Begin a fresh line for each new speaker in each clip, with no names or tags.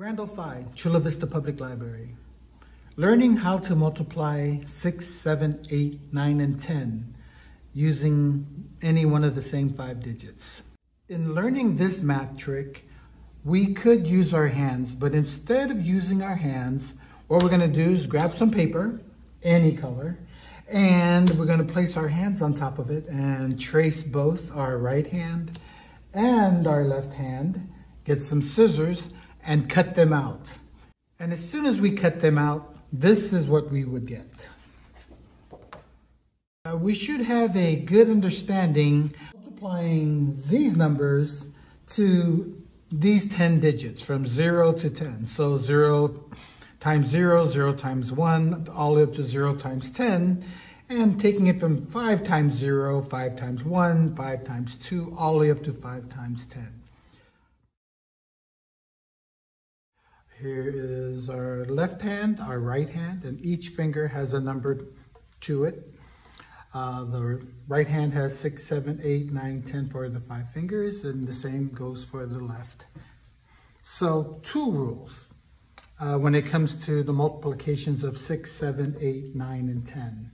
Randal Phi, Chula Vista Public Library. Learning how to multiply 6, 7, 8, 9, and 10 using any one of the same five digits. In learning this math trick, we could use our hands, but instead of using our hands, what we're gonna do is grab some paper, any color, and we're gonna place our hands on top of it and trace both our right hand and our left hand, get some scissors, and cut them out. And as soon as we cut them out, this is what we would get. Uh, we should have a good understanding multiplying these numbers to these 10 digits from 0 to 10. So 0 times 0, 0 times 1, all the way up to 0 times 10, and taking it from 5 times 0, 5 times 1, 5 times 2, all the way up to 5 times 10. Here is our left hand, our right hand, and each finger has a number to it. Uh, the right hand has six, seven, eight, nine, ten for the five fingers, and the same goes for the left. So two rules uh, when it comes to the multiplications of six, seven, eight, nine, and 10.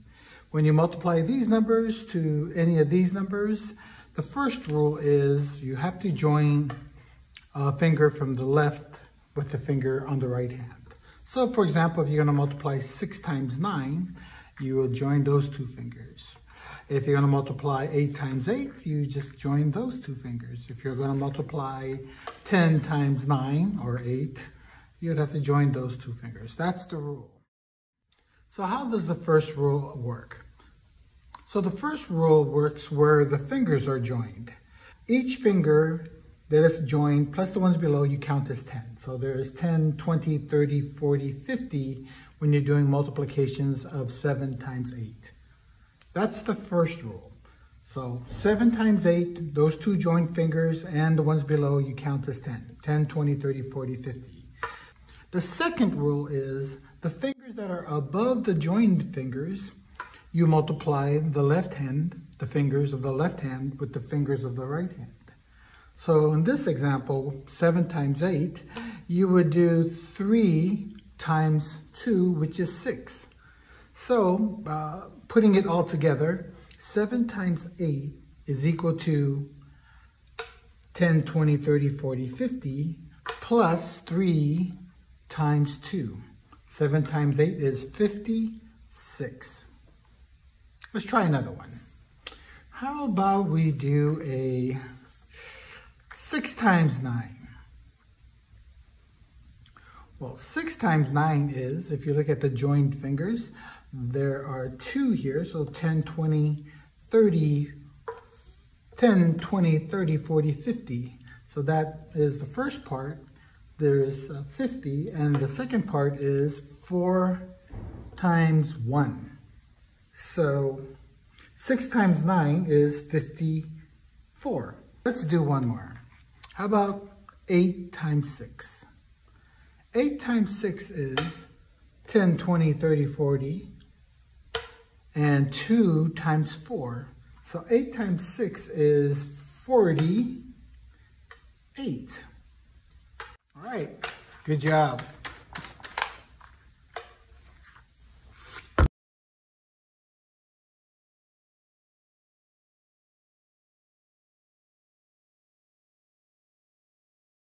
When you multiply these numbers to any of these numbers, the first rule is you have to join a finger from the left with the finger on the right hand. So for example, if you're gonna multiply six times nine, you will join those two fingers. If you're gonna multiply eight times eight, you just join those two fingers. If you're gonna multiply 10 times nine or eight, you'd have to join those two fingers. That's the rule. So how does the first rule work? So the first rule works where the fingers are joined. Each finger that is joined plus the ones below you count as 10. So there's 10, 20, 30, 40, 50 when you're doing multiplications of 7 times 8. That's the first rule. So 7 times 8, those two joined fingers and the ones below you count as 10. 10, 20, 30, 40, 50. The second rule is the fingers that are above the joined fingers, you multiply the left hand, the fingers of the left hand with the fingers of the right hand. So in this example, 7 times 8, you would do 3 times 2, which is 6. So uh, putting it all together, 7 times 8 is equal to 10, 20, 30, 40, 50, plus 3 times 2. 7 times 8 is 56. Let's try another one. How about we do a 6 times 9. Well, 6 times 9 is, if you look at the joined fingers, there are two here, so 10, 20, 30, 10, 20, 30, 40, 50. So that is the first part. There's uh, 50, and the second part is 4 times 1. So 6 times 9 is 54. Let's do one more. How about 8 times 6? 8 times 6 is 10, 20, 30, 40, and 2 times 4. So 8 times 6 is 48. All right, good job.